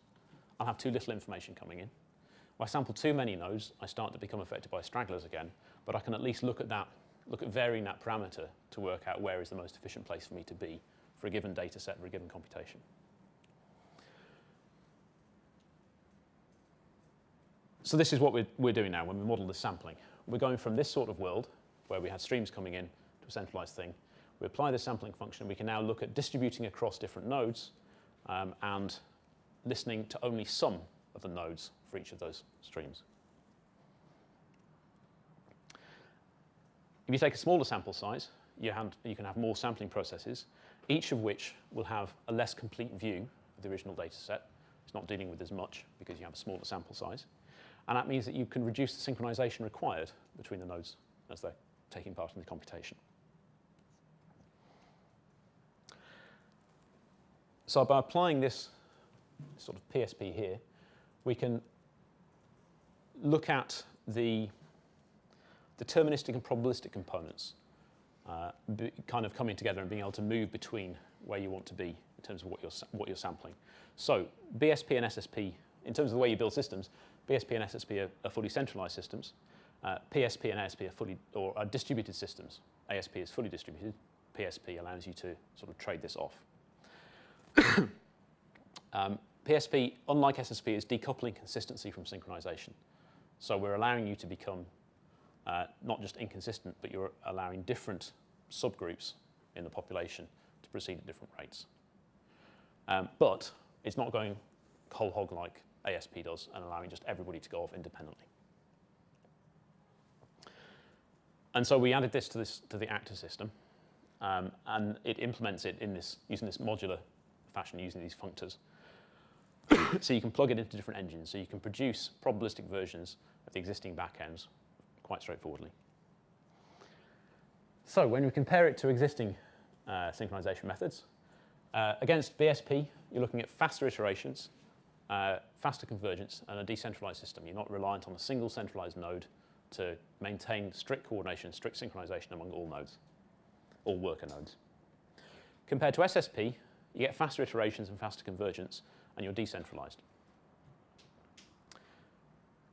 I'll have too little information coming in. If I sample too many nodes, I start to become affected by stragglers again, but I can at least look at that, look at varying that parameter to work out where is the most efficient place for me to be for a given data set for a given computation. So this is what we're, we're doing now when we model the sampling. We're going from this sort of world, where we had streams coming in, to a centralized thing, we apply the sampling function, we can now look at distributing across different nodes um, and listening to only some of the nodes for each of those streams. If you take a smaller sample size, you, have, you, can have more sampling processes, each of which will have a less complete view of the original data set. It's not dealing with as much because you have a smaller sample size. And that means that you can reduce the synchronization required between the nodes as they're taking part in the computation. So by applying this sort of PSP here, we can look at the deterministic and probabilistic components uh, kind of coming together and being able to move between where you want to be in terms of what you're, what you're sampling. So BSP and SSP, in terms of the way you build systems, BSP and SSP are, are fully centralized systems. Uh, PSP and ASP are fully or are distributed systems. ASP is fully distributed. PSP allows you to sort of trade this off. um, PSP, unlike SSP, is decoupling consistency from synchronization. So we're allowing you to become uh, not just inconsistent, but you're allowing different subgroups in the population to proceed at different rates. Um, but it's not going whole hog like ASP does and allowing just everybody to go off independently. And so we added this to, this, to the actor system, um, and it implements it in this, using this modular fashion, using these functors. so you can plug it into different engines, so you can produce probabilistic versions of the existing backends quite straightforwardly. So when we compare it to existing uh, synchronization methods, uh, against BSP, you're looking at faster iterations, uh, faster convergence, and a decentralized system. You're not reliant on a single centralized node to maintain strict coordination, strict synchronization among all nodes, all worker nodes. Compared to SSP, you get faster iterations and faster convergence, and you're decentralized.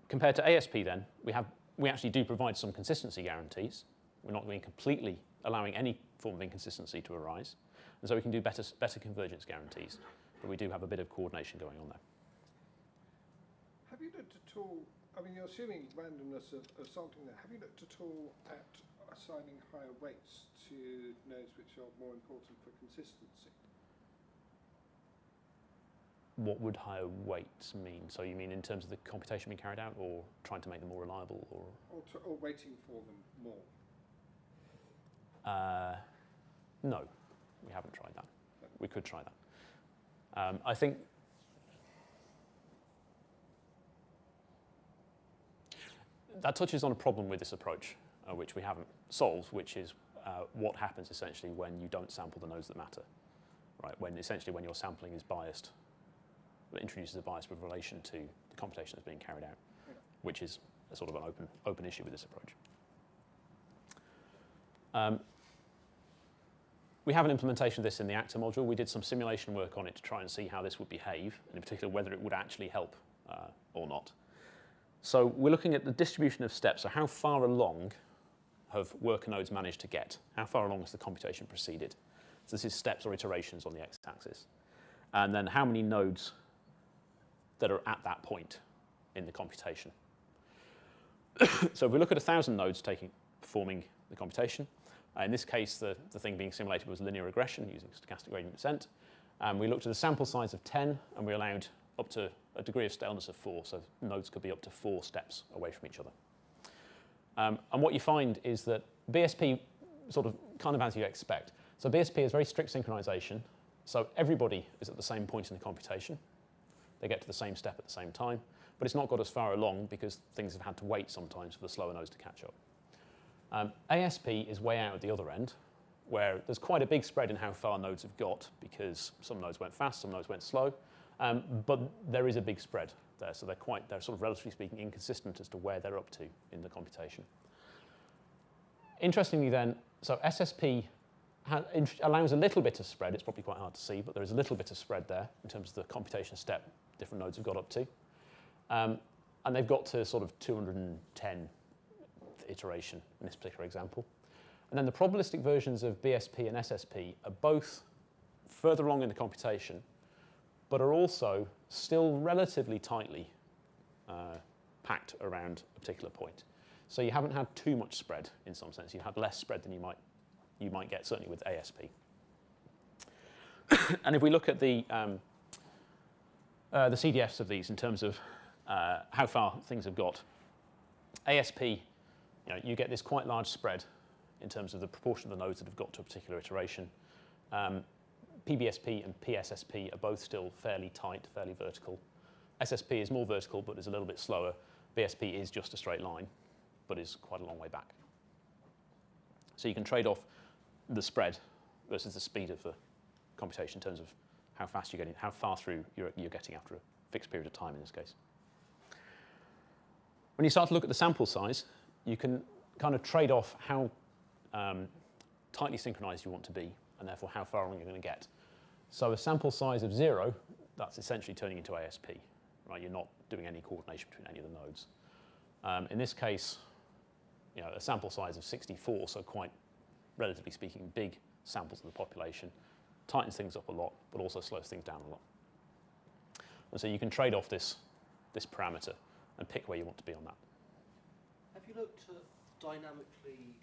Compared to ASP then, we, have, we actually do provide some consistency guarantees. We're not completely allowing any form of inconsistency to arise. And so we can do better, better convergence guarantees. But we do have a bit of coordination going on there. Have you looked at all, I mean, you're assuming randomness of, of sampling there. Have you looked at all at assigning higher weights to nodes which are more important for consistency? What would higher weights mean? So you mean in terms of the computation being carried out or trying to make them more reliable or? Or, to, or waiting for them more? Uh, no, we haven't tried that. We could try that. Um, I think that touches on a problem with this approach, uh, which we haven't solved, which is uh, what happens essentially when you don't sample the nodes that matter, right? When essentially when your sampling is biased, introduces a bias with relation to the computation that's being carried out, which is a sort of an open, open issue with this approach. Um, we have an implementation of this in the actor module. We did some simulation work on it to try and see how this would behave, and in particular whether it would actually help uh, or not. So we're looking at the distribution of steps, so how far along have worker nodes managed to get? How far along has the computation proceeded? So this is steps or iterations on the x-axis. And then how many nodes that are at that point in the computation. so if we look at 1,000 nodes taking, performing the computation, uh, in this case, the, the thing being simulated was linear regression using stochastic gradient descent. Um, we looked at a sample size of 10, and we allowed up to a degree of staleness of 4, so nodes could be up to 4 steps away from each other. Um, and what you find is that BSP sort of kind of as you expect. So BSP is very strict synchronization, so everybody is at the same point in the computation. They get to the same step at the same time, but it's not got as far along because things have had to wait sometimes for the slower nodes to catch up. Um, ASP is way out at the other end, where there's quite a big spread in how far nodes have got because some nodes went fast, some nodes went slow, um, but there is a big spread there, so they're quite, they're sort of relatively speaking inconsistent as to where they're up to in the computation. Interestingly then, so SSP allows a little bit of spread. It's probably quite hard to see, but there is a little bit of spread there in terms of the computation step different nodes have got up to. Um, and they've got to sort of 210 iteration in this particular example. And then the probabilistic versions of BSP and SSP are both further along in the computation, but are also still relatively tightly uh, packed around a particular point. So you haven't had too much spread in some sense. You had less spread than you might, you might get certainly with ASP. and if we look at the, um, uh, the CDFs of these in terms of uh, how far things have got, ASP you, know, you get this quite large spread in terms of the proportion of the nodes that have got to a particular iteration. Um, PBSP and PSSP are both still fairly tight, fairly vertical. SSP is more vertical, but is a little bit slower. BSP is just a straight line, but is quite a long way back. So you can trade off the spread versus the speed of the computation in terms of how fast you're getting, how far through you're, you're getting after a fixed period of time in this case. When you start to look at the sample size, you can kind of trade off how um, tightly synchronized you want to be and therefore how far along you're going to get. So a sample size of zero, that's essentially turning into ASP. Right? You're not doing any coordination between any of the nodes. Um, in this case, you know, a sample size of 64, so quite, relatively speaking, big samples of the population, tightens things up a lot, but also slows things down a lot. And so you can trade off this, this parameter and pick where you want to be on that. Have you looked at dynamically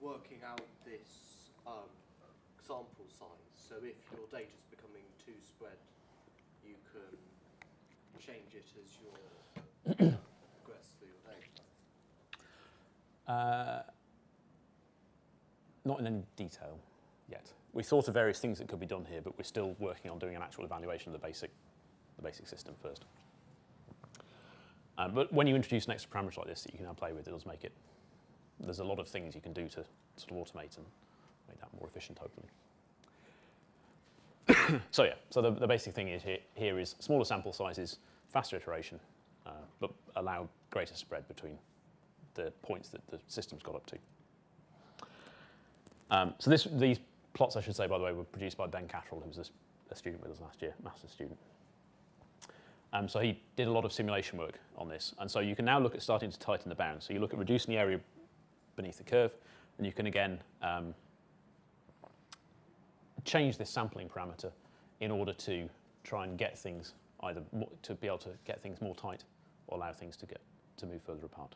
working out this um, sample size? So if your data is becoming too spread, you can change it as you progress through your data. Uh, not in any detail yet. We thought of various things that could be done here, but we're still working on doing an actual evaluation of the basic, the basic system first. Um, but when you introduce an extra parameter like this that you can now play with, it does make it. There's a lot of things you can do to sort of automate and make that more efficient, hopefully. so yeah, so the, the basic thing is here, here is smaller sample sizes, faster iteration, uh, but allow greater spread between the points that the system's got up to. Um, so this, these plots, I should say, by the way, were produced by Ben Cattrall, who was a, a student with us last year, master's student. Um, so he did a lot of simulation work on this. And so you can now look at starting to tighten the bounds. So you look at reducing the area beneath the curve, and you can again um, change this sampling parameter in order to try and get things either more, to be able to get things more tight or allow things to get to move further apart.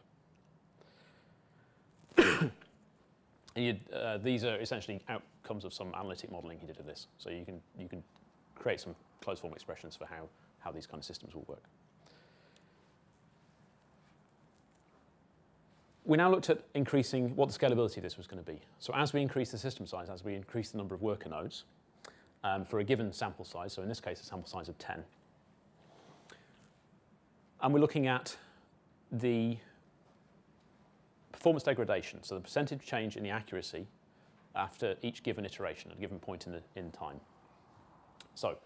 Uh, these are essentially outcomes of some analytic modeling he did of this. So you can you can create some closed form expressions for how how these kind of systems will work. We now looked at increasing what the scalability of this was going to be. So as we increase the system size, as we increase the number of worker nodes um, for a given sample size, so in this case a sample size of 10, and we're looking at the performance degradation, so the percentage change in the accuracy after each given iteration at a given point in, the, in time. So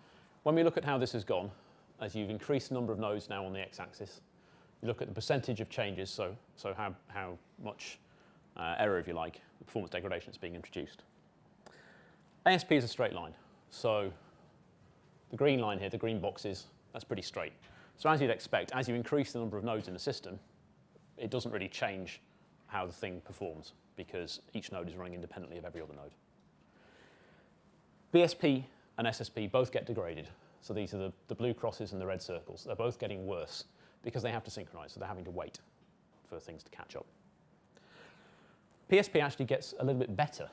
when we look at how this has gone, as you've increased the number of nodes now on the x-axis, you look at the percentage of changes, so, so how, how much uh, error, if you like, performance degradation is being introduced. ASP is a straight line. So the green line here, the green boxes, that's pretty straight. So as you'd expect, as you increase the number of nodes in the system, it doesn't really change how the thing performs because each node is running independently of every other node. BSP and SSP both get degraded. So these are the, the blue crosses and the red circles. They're both getting worse because they have to synchronize, so they're having to wait for things to catch up. PSP actually gets a little bit better.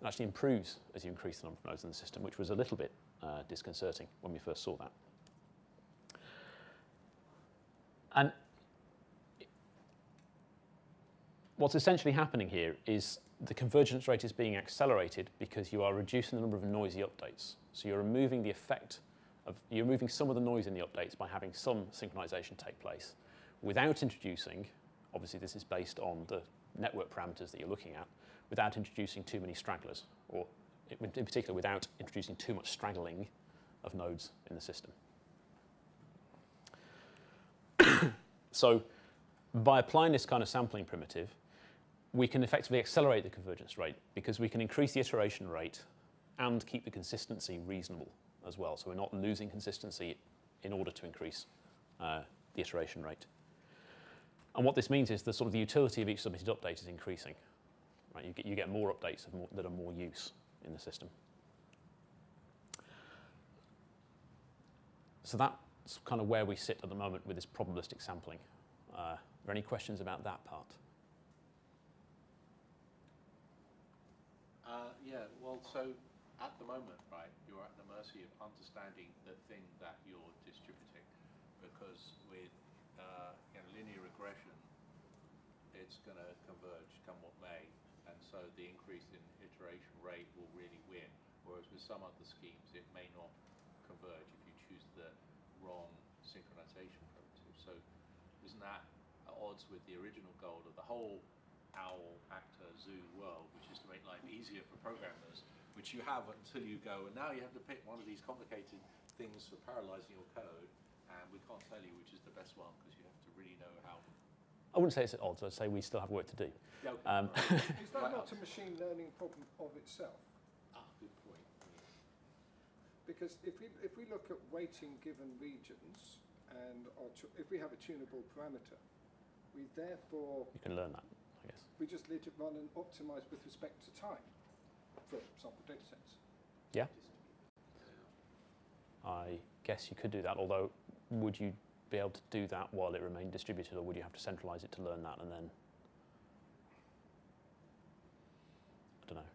It actually improves as you increase the number of nodes in the system, which was a little bit uh, disconcerting when we first saw that. And what's essentially happening here is the convergence rate is being accelerated because you are reducing the number of noisy updates. So you're removing the effect of, you're removing some of the noise in the updates by having some synchronization take place without introducing, obviously this is based on the network parameters that you're looking at, without introducing too many stragglers, or in particular without introducing too much straggling of nodes in the system. so by applying this kind of sampling primitive, we can effectively accelerate the convergence rate because we can increase the iteration rate and keep the consistency reasonable as well. So we're not losing consistency in order to increase uh, the iteration rate. And what this means is the sort of the utility of each submitted update is increasing. Right? You, get, you get more updates more, that are more use in the system. So that's kind of where we sit at the moment with this probabilistic sampling. Uh, are there any questions about that part? Uh, yeah, well, so at the moment, right, you're at the mercy of understanding the thing that you're distributing, because with uh, linear regression, it's going to converge come what may, and so the increase in iteration rate will really win. Whereas with some other schemes, it may not converge if you choose the wrong synchronization primitive. So isn't that at odds with the original goal of the whole OWL, actor, zoo world, which is to make life easier for programmers, which you have until you go, and now you have to pick one of these complicated things for parallelizing your code, and we can't tell you which is the best one because you have to really know how. I wouldn't say it's at odds, I'd say we still have work to do. Yeah, okay, Um. Is that not a machine learning problem of itself? ah, good point. Because if we, if we look at weighting given regions and our if we have a tunable parameter, we therefore, You can learn that, I guess. we just let it run and optimize with respect to time. for sample data sets. Yeah. I guess you could do that, although would you be able to do that while it remained distributed, or would you have to centralize it to learn that and then? I don't know.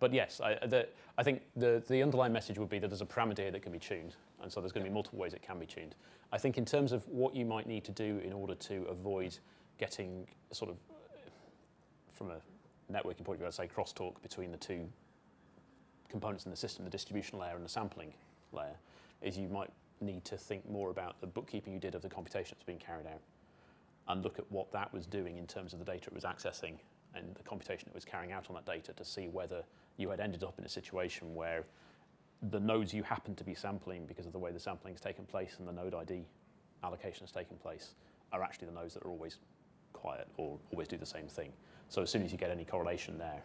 But yes, I, uh, the, I think the, the underlying message would be that there's a parameter here that can be tuned, and so there's going to be multiple ways it can be tuned. I think in terms of what you might need to do in order to avoid getting sort of, from a networking point of view, I'd say crosstalk between the two components in the system, the distribution layer and the sampling layer, is you might need to think more about the bookkeeping you did of the computation that's being carried out and look at what that was doing in terms of the data it was accessing and the computation it was carrying out on that data to see whether you had ended up in a situation where the nodes you happen to be sampling because of the way the sampling has taken place and the node ID allocation has taken place are actually the nodes that are always quiet or always do the same thing. So as soon as you get any correlation there,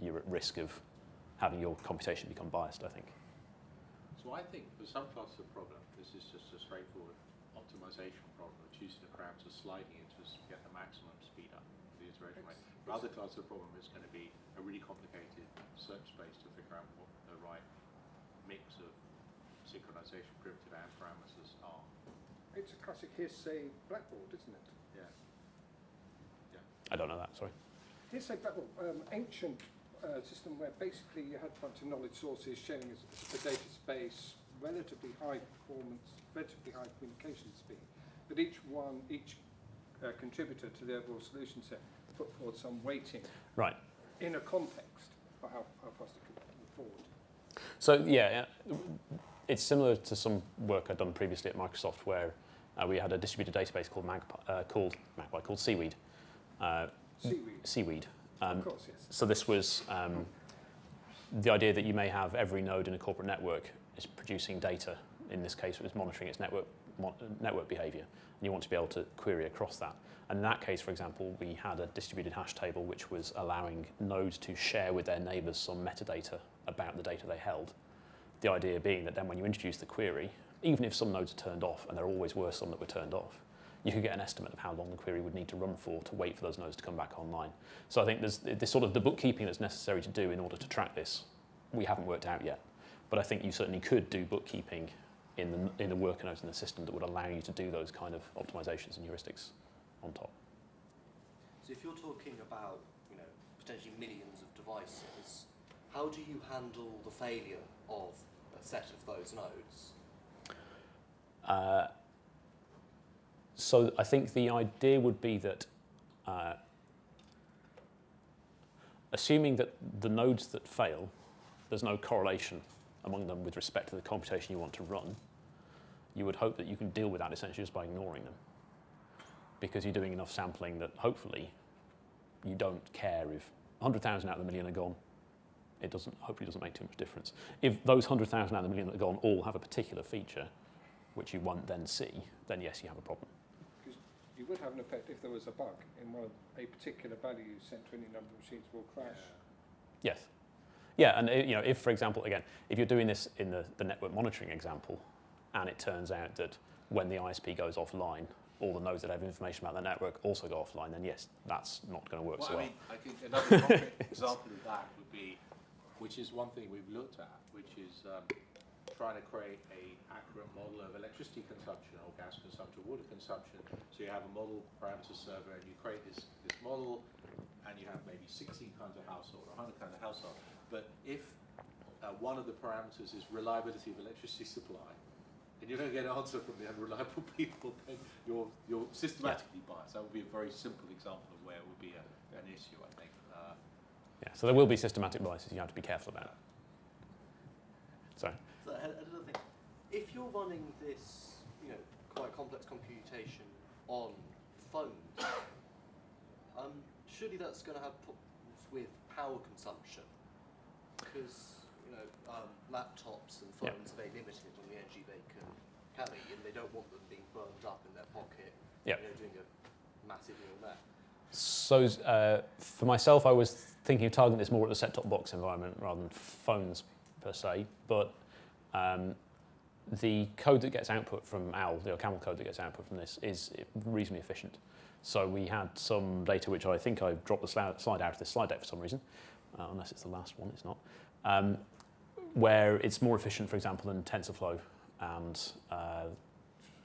you're at risk of having your computation become biased, I think. So I think for some classes of the problem, this is just a straightforward optimization problem of choosing the parameters, sliding it to get the maximum speed up, the iteration rate. For other classes of problem, it's going to be a really complicated search space to figure out what the right mix of synchronization, primitive and parameters are. It's a classic hearsay blackboard, isn't it? Yeah. I don't know that, sorry. Hearsay blackboard, um, ancient uh, system where basically you had a bunch of knowledge sources sharing a, a data space, relatively high performance, relatively high communication speed, but each one, each uh, contributor to the overall solution set put forward some weighting Right. in a context for how, how fast it could move forward. So yeah, it's similar to some work I'd done previously at Microsoft, where uh, we had a distributed database called Magpie, uh, called Magpie, called Seaweed. Uh, Seaweed, Seaweed. Um, of course, yes. so this was um, the idea that you may have every node in a corporate network is producing data. In this case, it was monitoring its network mon- network behavior, and you want to be able to query across that. And in that case, for example, we had a distributed hash table which was allowing nodes to share with their neighbors some metadata about the data they held. The idea being that then when you introduce the query, even if some nodes are turned off, and there always were some that were turned off, you could get an estimate of how long the query would need to run for to wait for those nodes to come back online. So I think there's this sort of the bookkeeping that's necessary to do in order to track this. We haven't worked out yet, but I think you certainly could do bookkeeping in the in the worker nodes in the system that would allow you to do those kind of optimizations and heuristics on top. So if you're talking about, you know, potentially millions of devices, how do you handle the failure of a set of those nodes? Uh, so I think the idea would be that, uh, assuming that the nodes that fail, there's no correlation among them with respect to the computation you want to run, you would hope that you can deal with that essentially just by ignoring them. Because you're doing enough sampling that hopefully you don't care if 100,000 out of the million are gone. It doesn't, hopefully doesn't make too much difference. If those 100,000 out of the million that are gone all have a particular feature, which you won't then see, then yes, you have a problem. Because you would have an effect if there was a bug in one of a particular value sent to any number of machines will crash. Yes. Yeah, and uh, you know, if for example, again, if you're doing this in the, the network monitoring example, and it turns out that when the ISP goes offline, all the nodes that have information about the network also go offline, then yes, that's not going to work Well, so I well. mean, I think another concrete example of that would be, which is one thing we've looked at, which is um, trying to create a accurate model of electricity consumption or gas consumption, water consumption. So you have a model parameter server and you create this, this model and you have maybe 16 kinds of household or 100 kinds of household. But if uh, one of the parameters is reliability of electricity supply, and you don't get an answer from the unreliable people, then you're, you're systematically biased. That would be a very simple example of where it would be a, an issue, I think. Uh, Yeah, so there will be systematic biases you have to be careful about. Sorry. So another thing, if you're running this, you know, quite complex computation on phones, um, surely that's going to have problems with power consumption, because you know, um, laptops and phones are very limited on the energy they can carry, and they don't want them being burned up in their pocket, Yeah. you know, doing a massive deal there. So uh, for myself, I was thinking of targeting this more at the set-top box environment rather than phones per se. But um, the code that gets output from OWL, the camel code that gets output from this, is reasonably efficient. So we had some data which I think I dropped the slide out of this slide deck for some reason, uh, unless it's the last one, it's not, um, where it's more efficient, for example, than TensorFlow and uh,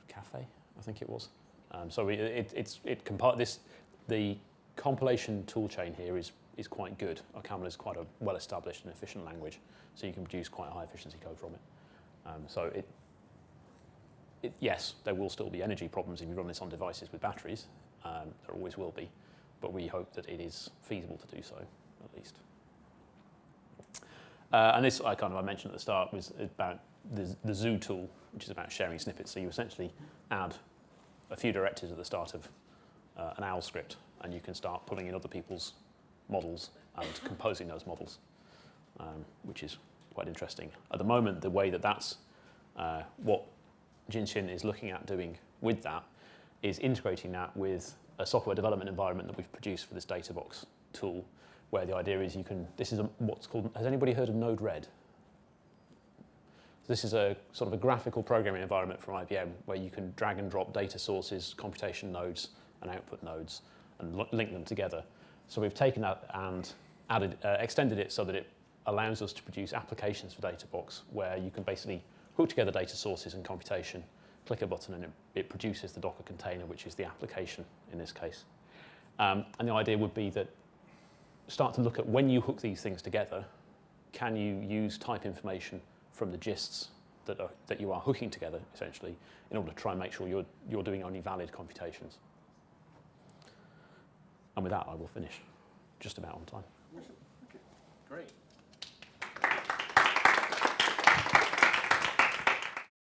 Caffe, I think it was. Um, so we, it, it's, it compi- this, the compilation toolchain here is, is quite good. OCaml is quite a well-established and efficient language, so you can produce quite high efficiency code from it. Um, so it, it, yes, there will still be energy problems if you run this on devices with batteries. Um, there always will be, but we hope that it is feasible to do so, at least. Uh, and this, I kind of I mentioned at the start, was about the, the zoo tool, which is about sharing snippets. So you essentially add a few directives at the start of uh, an OWL script, and you can start pulling in other people's models and composing those models, um, which is quite interesting. At the moment, the way that that's uh, what Jianxin is looking at doing with that is integrating that with a software development environment that we've produced for this DataBox tool, where the idea is you can, this is a, what's called, has anybody heard of Node-RED? This is a sort of a graphical programming environment from IBM where you can drag and drop data sources, computation nodes, and output nodes, and link them together. So we've taken that and added, uh, extended it so that it allows us to produce applications for DataBox where you can basically hook together data sources and computation, click a button, and it, it produces the Docker container, which is the application in this case. Um, and the idea would be that start to look at when you hook these things together, can you use type information from the gists that, are, that you are hooking together, essentially, in order to try and make sure you're, you're doing only valid computations. And with that, I will finish just about on time. Great.